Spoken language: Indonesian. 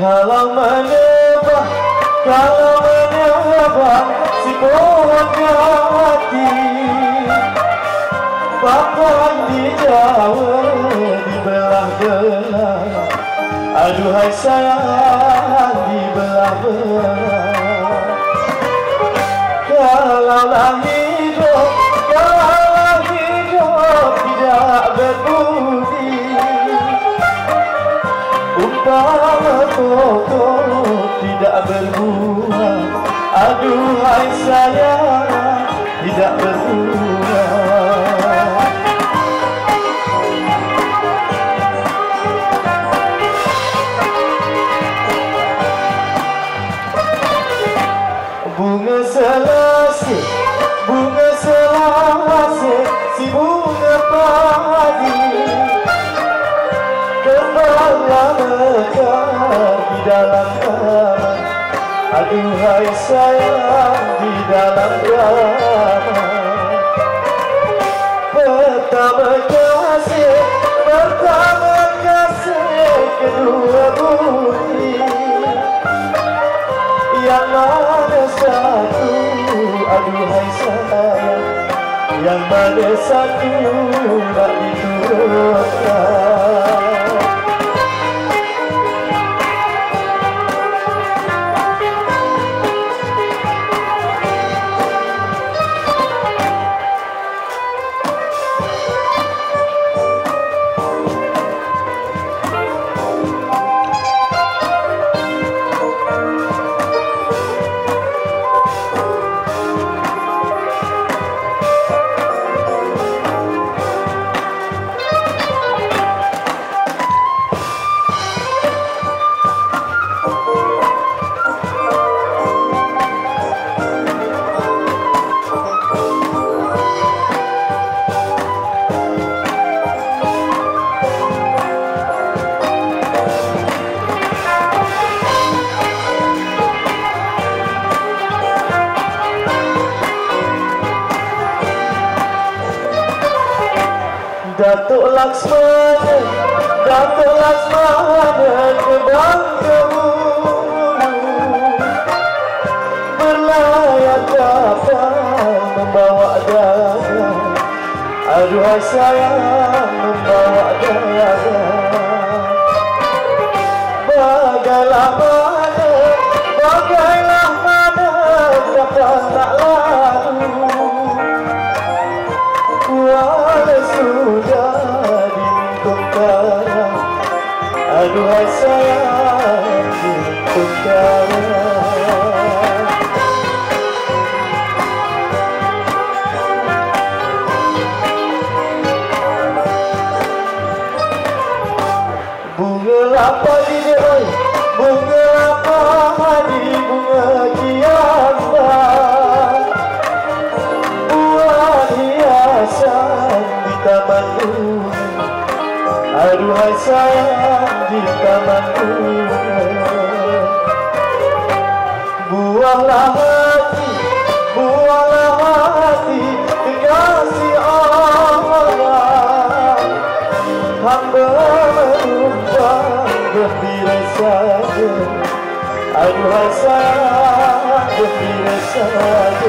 Kalau menebak, kalau menebak si pohon hati Bahkan di Jawa dibelah-belah Aduhai sayang dibelah-belah Kalaulah hidup, Pokok tidak berbuah. Aduhai sayang tidak berbuah. Bunga selasi, bunga selasi, si bunga padi Aduhai sayang di dalam kamar Pertama kasih, pertama kasih kedua budi yang mana satu? Aduhai sayang. Yang mana satu? Nak diturunkan Datuk Laksmana Datuk Laksmana ke Bangkulu Berlayar kapal membawa dagang Aduhai sayang membawa dagang apa di derai Bunga apa di bunga kiambang Buah hiasan di taman bunga Aduhai sayang di taman Aduhai sayang gembira saja